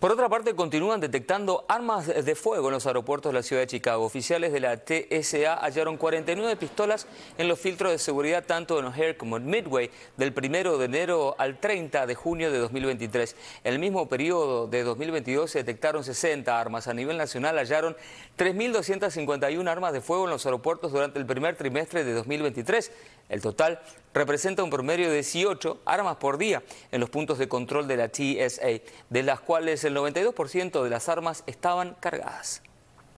Por otra parte, continúan detectando armas de fuego en los aeropuertos de la ciudad de Chicago. Oficiales de la TSA hallaron 49 pistolas en los filtros de seguridad tanto en O'Hare como en Midway del 1 de enero al 30 de junio de 2023. En el mismo periodo de 2022 se detectaron 60 armas. A nivel nacional hallaron 3.251 armas de fuego en los aeropuertos durante el primer trimestre de 2023. El total representa un promedio de 18 armas por día en los puntos de control de la TSA, de las cuales el 92% de las armas estaban cargadas.